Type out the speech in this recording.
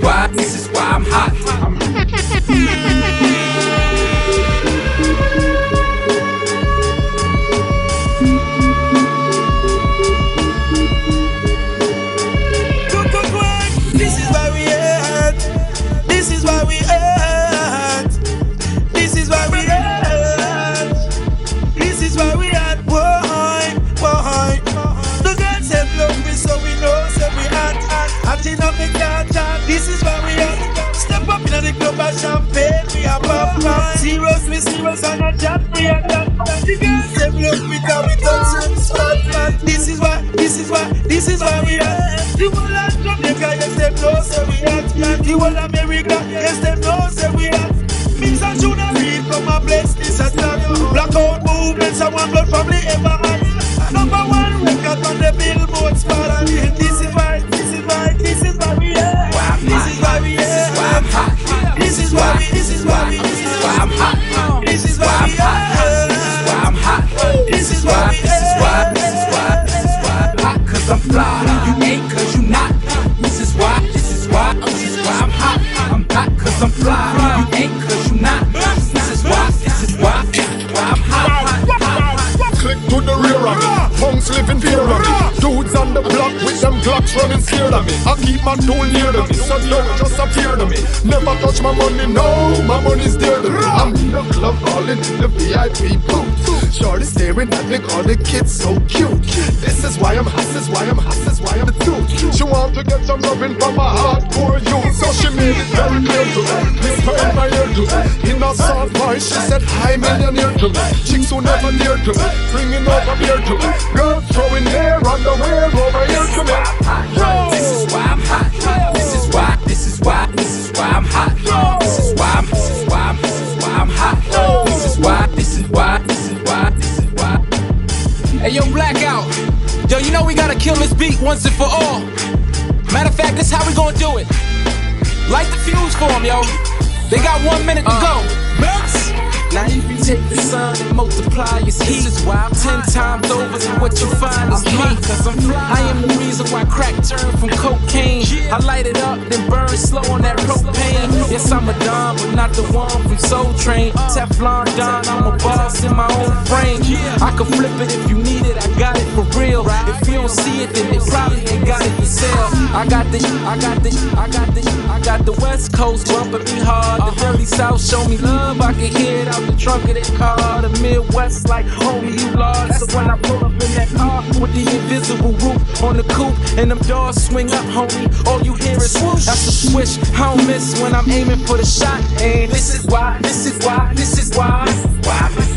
why, this is why I'm hot. The cat, This is why we at. Step up in the club of champagne, we are pop pop. Zeros with zeros and a chat, we are that. The girls have love me, cause we touch some spot, man. This is why, this is why, this is why we at. The whole of Jamaica, yes, them know, so we at. The whole America, yes, them know, so we at. Mims and Junior Reid from a bless this and that. Blackout movement, someone blood family ever had. Number one record on the billboard spot. And this is why, Punks living fear of me. Dudes on the block with them Glocks running scared of me. I keep my tool near to me, so don't just appear to me. Never touch my money, no, my money's dear to me. I'm in the club calling in the VIP booth. Shorty staring at me, call the kids so cute. This is why I'm hot, this is why I'm hot, this is why I'm the dude. She want to get some loving from a hardcore youth, she made it very clear to me. Whisper in my ear to me. In a soft voice, she said, Hi, millionaire to me. Chicks who never near to me, bringing over beer to me. Girls throwing their underwear over here to me. This is why I'm hot. This is why, this is why, this is why I'm hot. This is why I'm, this is why I'm, this is why I'm hot. This is why, this is why, this is why, this is why. Hey, yo, Blackout. Yo, you know we gotta kill this beat once and for all. Matter of fact, this how we gonna do it. Light the fuse for 'em, yo. They got one minute to uh. go. Bounce. Now if you take the sun and multiply its heat, this is why ten times over what you find is uh-huh. me. Cause I'm. I am the reason why crack turned from cocaine. I light it up, then burn slow on that propane. Yes, I'm a Don, but not the one from Soul Train. Uh. Teflon Don, I'm a boss in my own frame. I can flip it if you need it, I got it for real. If you don't see it, then they probably ain't got it. I got the, I got the, I got the, I got the West Coast bumping me hard. The dirty South show me love, I can hear it out the trunk of that car. The Midwest like, homie, you lost. So when I pull up in that car with the invisible roof on the coupe and them doors swing up, homie, all you hear is swoosh. That's a swish. I don't miss when I'm aiming for the shot. And this is why, this is why, this is why, this is why,